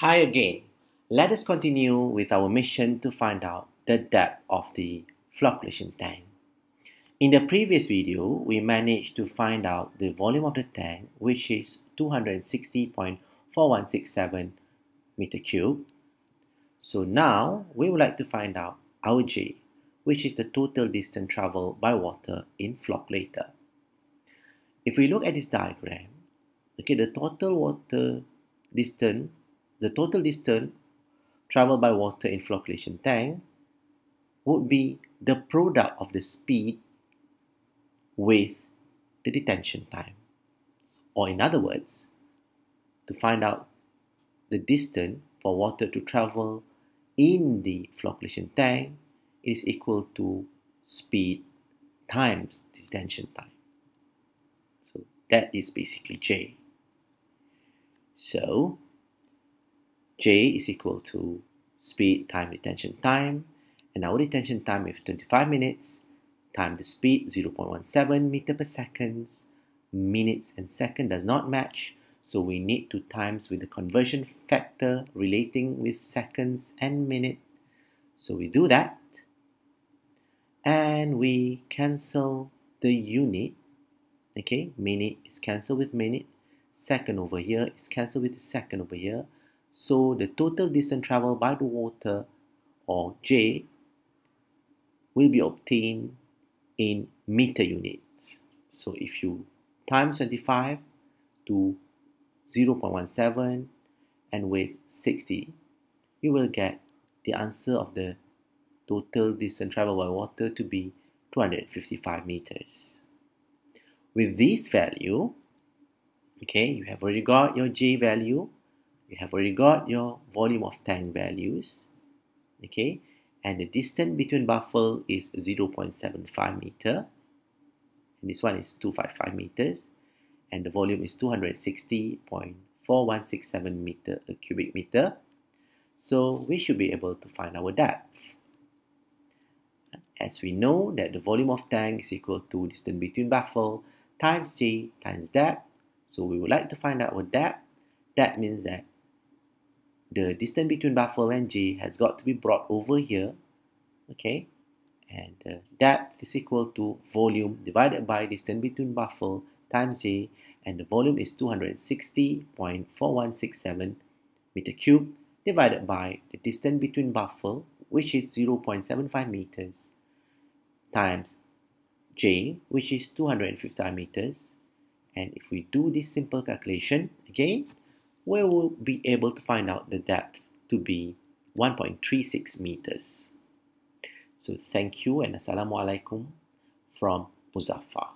Hi again. Let us continue with our mission to find out the depth of the flocculation tank. In the previous video, we managed to find out the volume of the tank, which is 260.4167 meter cube. So now we would like to find out our J, which is the total distance traveled by water in flocculator. If we look at this diagram, okay, the total water distance, the total distance traveled by water in flocculation tank would be the product of the speed with the detention time. Or in other words, to find out the distance for water to travel in the flocculation tank is equal to speed times detention time. So that is basically J. So J is equal to speed time detention time and our detention time is 25 minutes time the speed 0.17 meter per seconds. Minutes and second does not match so we need to times with the conversion factor relating with seconds and minute. So we do that and we cancel the unit. Okay minute is cancelled with minute second over here is cancelled with second over here so the total distance traveled by the water or J will be obtained in meter units. So if you times 25 to 0.17 and with 60, you will get the answer of the total distance traveled by water to be 255 meters. With this value, okay, you have already got your J value you have already got your volume of tank values okay? And the distance between baffle is 0.75 meter. And this one is 255 meters. And the volume is 260.4167 meter a cubic meter. So we should be able to find our depth. As we know that the volume of tank is equal to distance between baffle times J times depth. So we would like to find out our depth. That means that the distance between baffle and J has got to be brought over here okay? And uh, the depth is equal to volume divided by distance between baffle times J and the volume is 260.4167 meter cube divided by the distance between baffle which is 0.75 meters times J which is 250 meters. And if we do this simple calculation again we will be able to find out the depth to be 1.36 meters. So thank you and Assalamualaikum from Muzaffar.